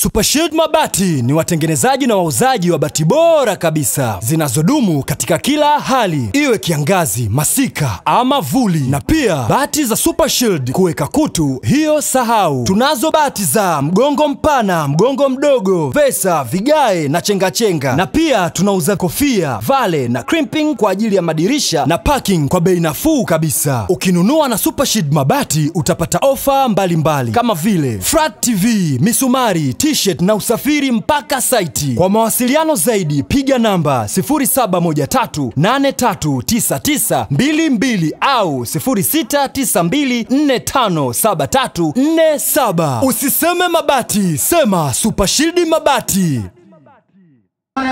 Super Shield Mabati ni watengenezaji na wauzaji wa bati bora kabisa zinazodumu katika kila hali, iwe kiangazi, masika ama vuli. Na pia bati za Super Shield kuweka kutu, hiyo sahau. Tunazo bati za mgongo mpana, mgongo mdogo, vesa, vigae na chengachenga. Na pia tunauza kofia, vale na crimping kwa ajili ya madirisha na parking kwa bei nafuu kabisa. Ukinunua na Super Shield Mabati utapata ofa mbalimbali kama vile flat TV, misumari, t-shirt na usafiri mpaka saiti. Kwa mawasiliano zaidi piga namba 0713839922 au 0692457347. Usiseme mabati, sema Super Shield Mabati.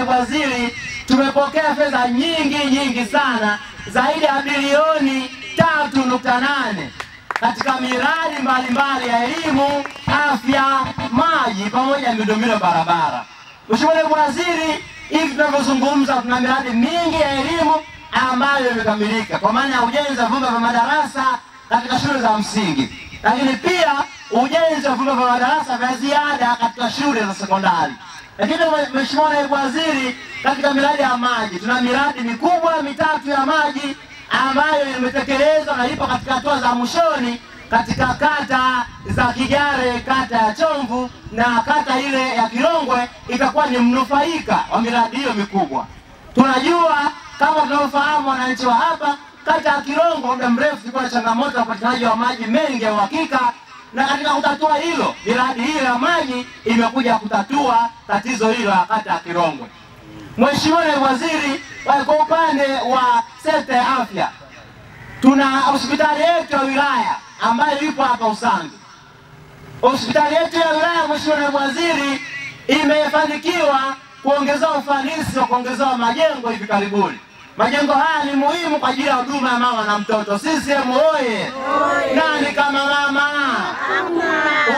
Waziri, tumepokea fedha nyingi nyingi sana zaidi ya bilioni tatu nukta nane katika miradi mbalimbali ya elimu, afya, maji pamoja na miundombinu barabara. Mheshimiwa Naibu Waziri, hivi tunavyozungumza tuna miradi mingi ya elimu ambayo imekamilika kwa maana ya ujenzi wa vyumba vya madarasa katika shule za msingi, lakini pia ujenzi wa vyumba vya madarasa vya ziada katika shule za sekondari. Lakini Mheshimiwa Naibu Waziri, katika miradi ya maji tuna miradi mikubwa mitatu ya maji ambayo imetekelezwa na ipo katika hatua za mwishoni katika kata za Kigare, kata ya Chomvu na kata ile ya Kirongwe itakuwa ni mnufaika wa miradi hiyo mikubwa. Tunajua kama tunavyofahamu wananchi wa hapa, kata ya Kirongwe muda mrefu ilikuwa na changamoto ya upatikanaji wa maji mengi ya uhakika, na katika kutatua hilo, miradi hiyo ya maji imekuja kutatua tatizo hilo la kata ya Kirongwe. Mheshimiwa Naibu Waziri, kwa upande wa sekta ya afya, tuna hospitali yetu ya wilaya ambayo ipo hapa Usangi. Hospitali yetu ya wilaya, Mheshimiwa Naibu Waziri, imefanikiwa kuongezewa ufanisi wa kuongezewa majengo hivi karibuni. Majengo haya ni muhimu kwa ajili ya huduma ya mama na mtoto. CCM oye! Nani kama mama?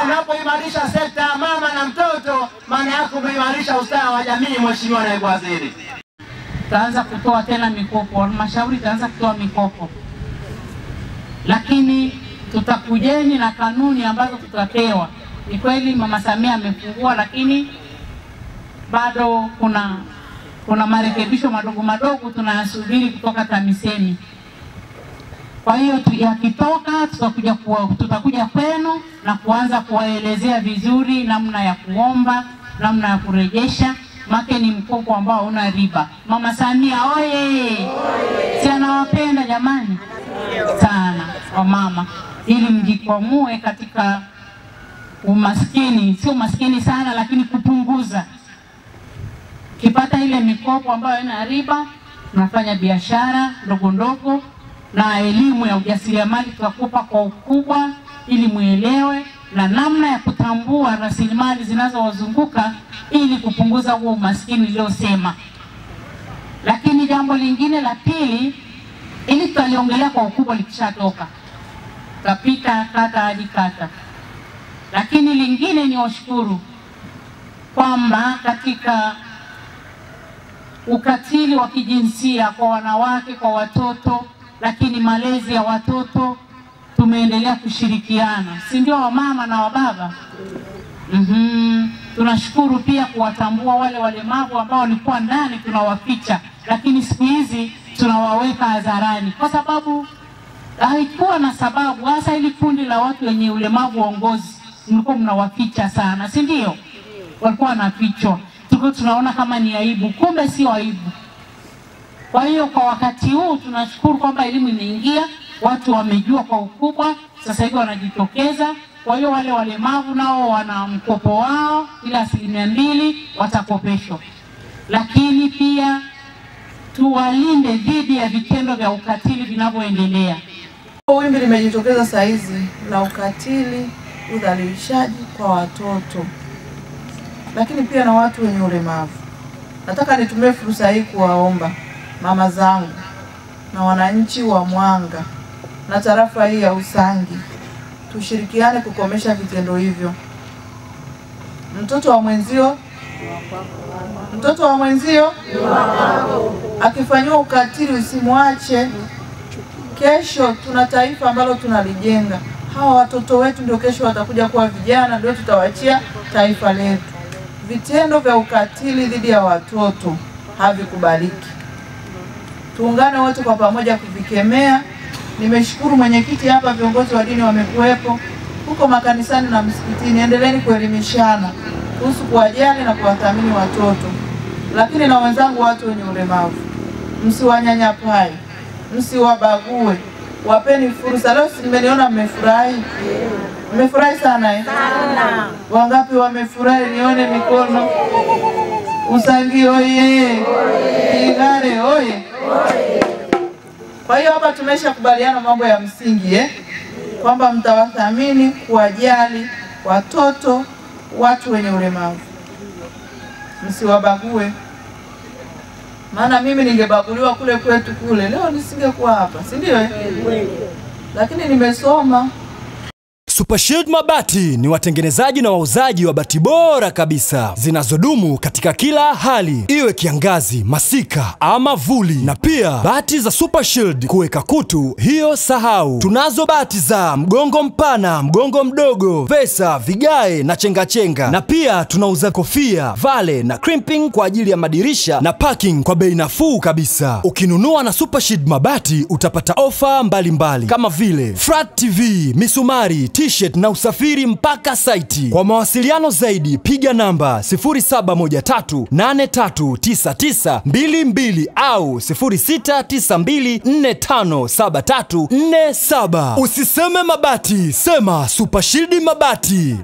Unapoimarisha sekta ya mama na mtoto, maana yake umeimarisha ustawi wa jamii. Mheshimiwa Naibu Waziri, taanza kutoa tena mikopo, halmashauri taanza kutoa mikopo, lakini tutakujeni na kanuni ambazo tutapewa. Ni kweli Mama Samia amefungua, lakini bado kuna kuna marekebisho madogo madogo tunayasubiri kutoka TAMISEMI. Kwa hiyo yakitoka tutakuja kuwa, tutakuja kwenu na kuanza kuwaelezea vizuri namna ya kuomba, namna ya kurejesha, make ni mkopo ambao hauna riba. Mama Samia oye! Si anawapenda jamani sana wamama, ili mjikwamue katika umaskini, sio umaskini sana, lakini kupunguza. Kipata ile mikopo ambayo ina riba, nafanya biashara ndogo ndogo na elimu ya ujasiriamali tutakupa kwa ukubwa, ili mwelewe na namna ya kutambua rasilimali zinazowazunguka ili kupunguza huo umaskini uliosema. Lakini jambo lingine la pili, ili tutaliongelea kwa ukubwa likishatoka, tutapita kata hadi kata. Lakini lingine ni washukuru kwamba katika ukatili wa kijinsia kwa wanawake, kwa watoto, lakini malezi ya watoto tumeendelea kushirikiana, si ndio, wamama na wababa? mm -hmm. Tunashukuru pia kuwatambua wale walemavu ambao walikuwa ndani tunawaficha, lakini siku hizi tunawaweka hadharani kwa sababu haikuwa na sababu, hasa ili kundi la watu wenye ulemavu wa ngozi mlikuwa mnawaficha sana, si ndio? Walikuwa wanafichwa, tulikuwa tunaona kama ni aibu, kumbe sio aibu. Kwa hiyo kwa wakati huu tunashukuru kwamba elimu imeingia, watu wamejua kwa ukubwa, sasa hivi wanajitokeza. Kwa hiyo wale walemavu nao wana mkopo wao, ila asilimia mbili watakopeshwa, lakini pia tuwalinde dhidi ya vitendo vya ukatili vinavyoendelea. Wimbi limejitokeza saa hizi la ukatili, udhalilishaji kwa watoto, lakini pia na watu wenye ulemavu. Nataka nitumie fursa hii kuwaomba mama zangu na wananchi wa Mwanga na tarafa hii ya Usangi, tushirikiane kukomesha vitendo hivyo. Mtoto wa mwenzio, mtoto wa mwenzio akifanyiwa ukatili usimwache. Kesho tuna taifa ambalo tunalijenga. Hawa watoto wetu ndio kesho watakuja kuwa vijana, ndio tutawachia taifa letu. vitendo vya ukatili dhidi ya watoto havikubaliki. Tuungane wote kwa pamoja kuvikemea. Nimeshukuru mwenyekiti hapa, viongozi wa dini wamekuwepo huko makanisani na msikitini. Endeleeni kuelimishana kuhusu kuwajali na kuwathamini watoto, lakini na wenzangu, watu wenye ulemavu, msiwanyanyapai, msiwabague, wapeni fursa. Leo simeniona mmefurahi? Mmefurahi sana eh? Wangapi wamefurahi? Nione mikono. Usangi oye! Kigare oye! Kwa hiyo hapa tumeshakubaliana mambo ya msingi eh? kwamba mtawathamini, kuwajali watoto, watu wenye ulemavu, msiwabague. Maana mimi ningebaguliwa kule kwetu kule, leo nisingekuwa hapa, si ndio? eh? Lakini nimesoma Super Shield Mabati ni watengenezaji na wauzaji wa bati bora kabisa zinazodumu katika kila hali, iwe kiangazi, masika ama vuli. Na pia bati za Super Shield kuweka kutu, hiyo sahau. Tunazo bati za mgongo mpana, mgongo mdogo, pesa, vigae na chengachenga chenga. Na pia tunauza kofia, vale na crimping kwa ajili ya madirisha na parking kwa bei nafuu kabisa. Ukinunua na Super Shield Mabati utapata ofa mbalimbali kama vile flat TV, misumari, t-shirt na usafiri mpaka saiti. Kwa mawasiliano zaidi piga namba 0713839922 au 0692457347. Usiseme mabati, sema Super Shield Mabati.